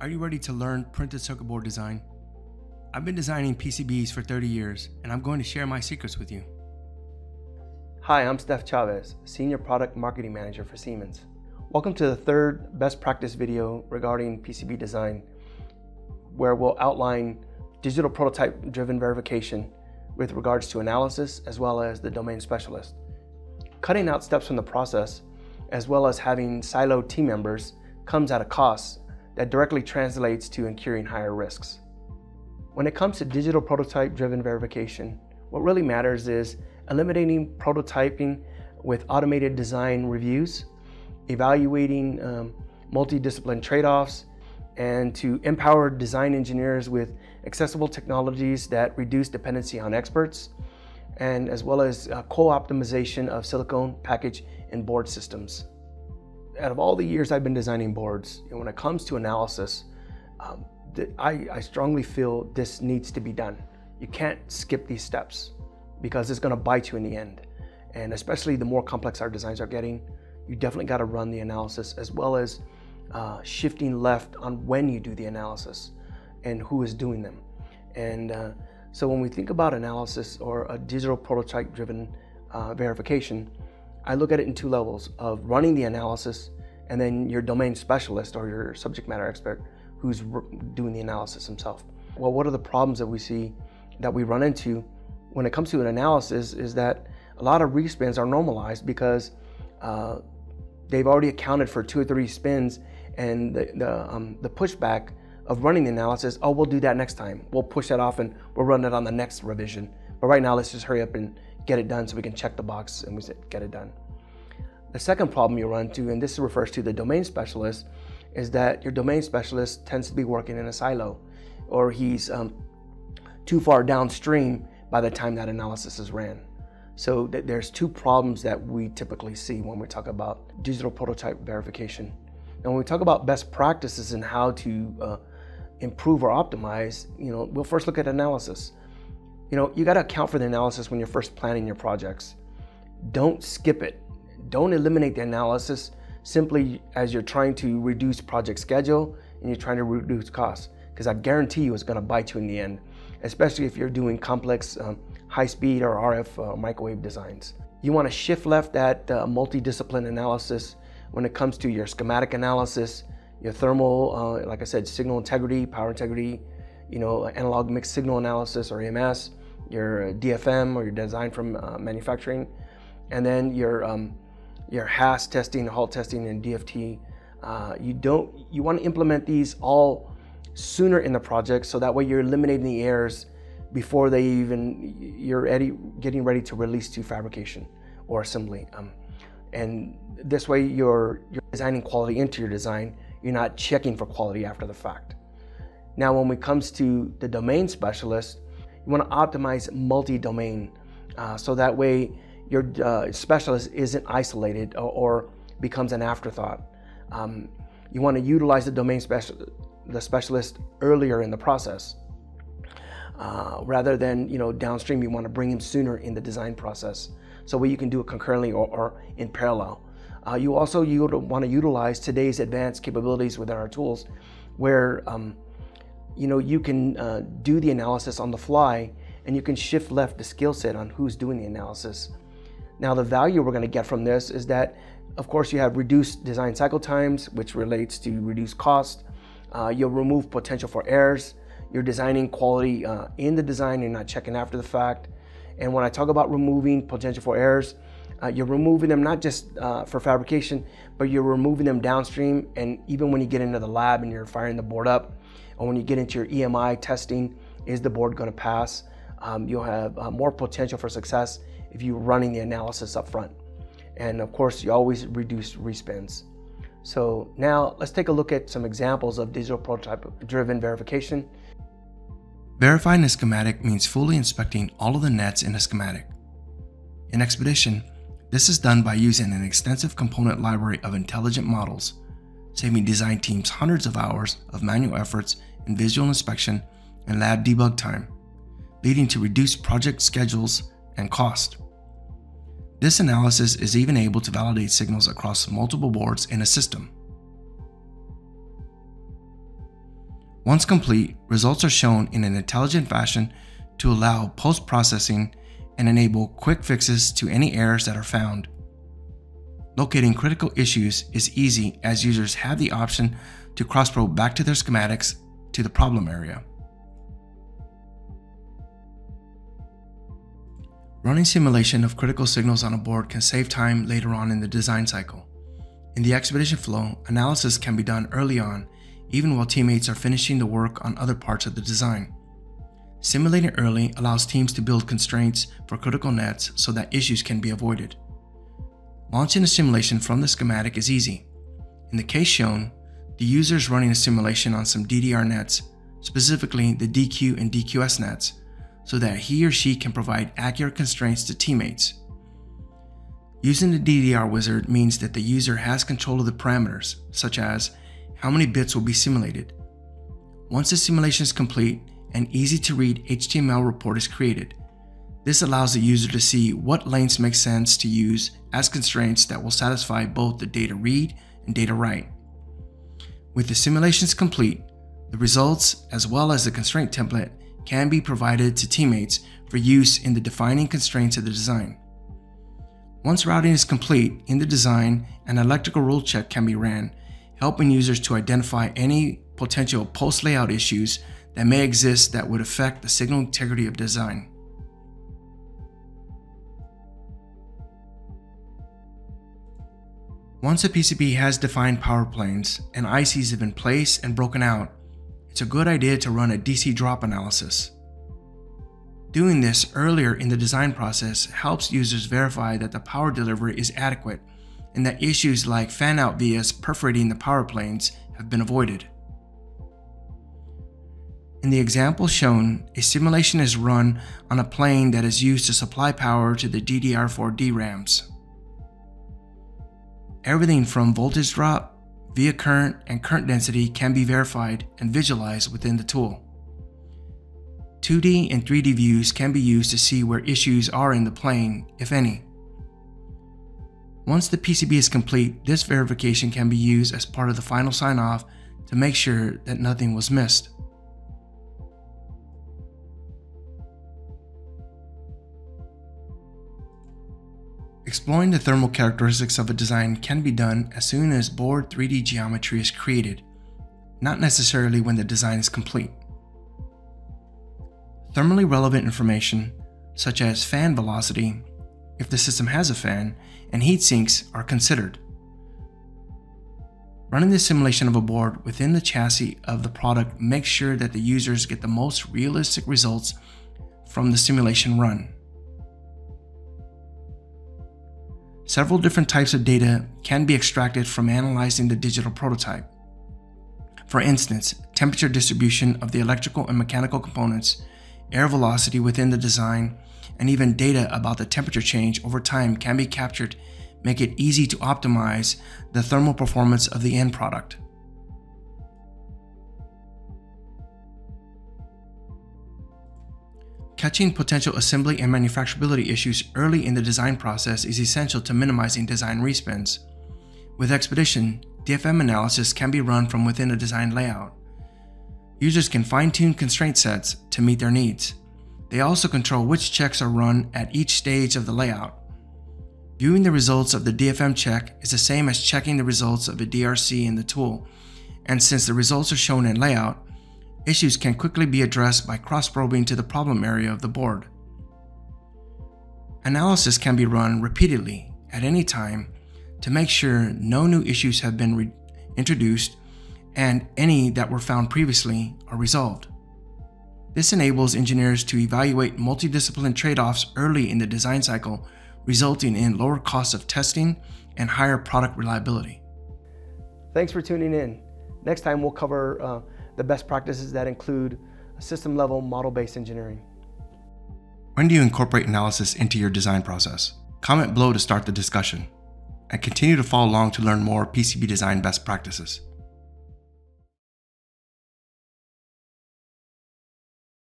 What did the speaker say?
Are you ready to learn printed circuit board design? I've been designing PCBs for 30 years and I'm going to share my secrets with you. Hi, I'm Steph Chavez, Senior Product Marketing Manager for Siemens. Welcome to the third best practice video regarding PCB design, where we'll outline digital prototype driven verification with regards to analysis as well as the domain specialist. Cutting out steps from the process, as well as having siloed team members, comes at a cost that directly translates to incurring higher risks. When it comes to digital prototype driven verification, what really matters is eliminating prototyping with automated design reviews, evaluating um, multidiscipline trade-offs, and to empower design engineers with accessible technologies that reduce dependency on experts, and as well as uh, co-optimization of silicon package and board systems out of all the years I've been designing boards, know, when it comes to analysis, um, I, I strongly feel this needs to be done. You can't skip these steps because it's going to bite you in the end. And especially the more complex our designs are getting, you definitely got to run the analysis as well as uh, shifting left on when you do the analysis and who is doing them. And uh, so when we think about analysis or a digital prototype driven uh, verification, I look at it in two levels of running the analysis and then your domain specialist or your subject matter expert who's doing the analysis himself. Well, what are the problems that we see that we run into when it comes to an analysis is that a lot of respins are normalized because uh, they've already accounted for two or three spins and the, the, um, the pushback of running the analysis, oh, we'll do that next time. We'll push that off and we'll run it on the next revision. But right now, let's just hurry up and get it done so we can check the box and we said, get it done. The second problem you run into, and this refers to the domain specialist, is that your domain specialist tends to be working in a silo or he's um, too far downstream by the time that analysis is ran. So th- there's two problems that we typically see when we talk about digital prototype verification. And when we talk about best practices and how to uh, improve or optimize, you know, we'll first look at analysis. You know, you got to account for the analysis when you're first planning your projects. Don't skip it. Don't eliminate the analysis simply as you're trying to reduce project schedule and you're trying to reduce costs, because I guarantee you it's going to bite you in the end, especially if you're doing complex um, high speed or RF uh, microwave designs. You want to shift left that uh, multidiscipline analysis when it comes to your schematic analysis, your thermal, uh, like I said, signal integrity, power integrity, you know, analog mixed signal analysis or AMS, your DFM or your design from uh, manufacturing, and then your um, your HASS testing, HALT testing, and DFT. Uh, you don't you want to implement these all sooner in the project so that way you're eliminating the errors before they even you're ready, getting ready to release to fabrication or assembly. Um, and this way you're you're designing quality into your design. You're not checking for quality after the fact. Now, when it comes to the domain specialist, you want to optimize multi-domain uh, so that way your uh, specialist isn't isolated or, or, becomes an afterthought. Um, you want to utilize the domain special, the specialist earlier in the process. Uh, rather than you know downstream, you want to bring him sooner in the design process, so where you can do it concurrently or, or in parallel. Uh, you also you want to utilize today's advanced capabilities within our tools, where um, you know you can uh, do the analysis on the fly, and you can shift left the skill set on who's doing the analysis. Now the value we're going to get from this is that, of course, you have reduced design cycle times, which relates to reduced cost. Uh, you'll remove potential for errors. You're designing quality uh, in the design. You're not checking after the fact. And when I talk about removing potential for errors, uh, you're removing them not just uh, for fabrication, but you're removing them downstream. And even when you get into the lab and you're firing the board up, or when you get into your EMI testing, is the board going to pass? Um, you'll have uh, more potential for success if you're running the analysis up front. And of course, you always reduce respins. So now let's take a look at some examples of digital prototype driven verification. Verifying a schematic means fully inspecting all of the nets in a schematic. In Xpedition, this is done by using an extensive component library of intelligent models, saving design teams hundreds of hours of manual efforts in visual inspection and lab debug time, leading to reduced project schedules and cost. This analysis is even able to validate signals across multiple boards in a system. Once complete, results are shown in an intelligent fashion to allow post processing and enable quick fixes to any errors that are found. Locating critical issues is easy as users have the option to cross probe back to their schematics to the problem area. Running simulation of critical signals on a board can save time later on in the design cycle. In the Xpedition flow, analysis can be done early on, even while teammates are finishing the work on other parts of the design. Simulating early allows teams to build constraints for critical nets so that issues can be avoided. Launching a simulation from the schematic is easy. In the case shown, the user is running a simulation on some DDR nets, specifically the DQ and DQS nets, so that he or she can provide accurate constraints to teammates. Using the DDR wizard means that the user has control of the parameters, such as how many bits will be simulated. Once the simulation is complete, an easy to read HTML report is created. This allows the user to see what lengths make sense to use as constraints that will satisfy both the data read and data write. With the simulations complete, the results as well as the constraint template can be provided to teammates for use in the defining constraints of the design. Once routing is complete in the design, an electrical rule check can be ran, helping users to identify any potential post layout issues that may exist that would affect the signal integrity of design. Once a PCB has defined power planes and ICs have been placed and broken out, it's a good idea to run a DC drop analysis. Doing this earlier in the design process helps users verify that the power delivery is adequate and that issues like fan-out vias perforating the power planes have been avoided. In the example shown, a simulation is run on a plane that is used to supply power to the DDR4 DRAMs. Everything from voltage drop, via current, and current density can be verified and visualized within the tool. 2D and 3D views can be used to see where issues are in the plane, if any. Once the PCB is complete, this verification can be used as part of the final sign-off to make sure that nothing was missed. Exploring the thermal characteristics of a design can be done as soon as board 3D geometry is created, not necessarily when the design is complete. Thermally relevant information, such as fan velocity, if the system has a fan, and heat sinks are considered. Running the simulation of a board within the chassis of the product makes sure that the users get the most realistic results from the simulation run. Several different types of data can be extracted from analyzing the digital prototype. For instance, temperature distribution of the electrical and mechanical components, air velocity within the design, and even data about the temperature change over time can be captured, make it easy to optimize the thermal performance of the end product. Catching potential assembly and manufacturability issues early in the design process is essential to minimizing design respins. With Xpedition, DFM analysis can be run from within a design layout. Users can fine-tune constraint sets to meet their needs. They also control which checks are run at each stage of the layout. Viewing the results of the DFM check is the same as checking the results of a DRC in the tool, and since the results are shown in layout, issues can quickly be addressed by cross-probing to the problem area of the board. Analysis can be run repeatedly at any time to make sure no new issues have been introduced and any that were found previously are resolved. This enables engineers to evaluate multidisciplinary trade-offs early in the design cycle, resulting in lower costs of testing and higher product reliability. Thanks for tuning in. Next time we'll cover uh, the best practices that include system level model based engineering. When do you incorporate analysis into your design process? Comment below to start the discussion and continue to follow along to learn more PCB design best practices.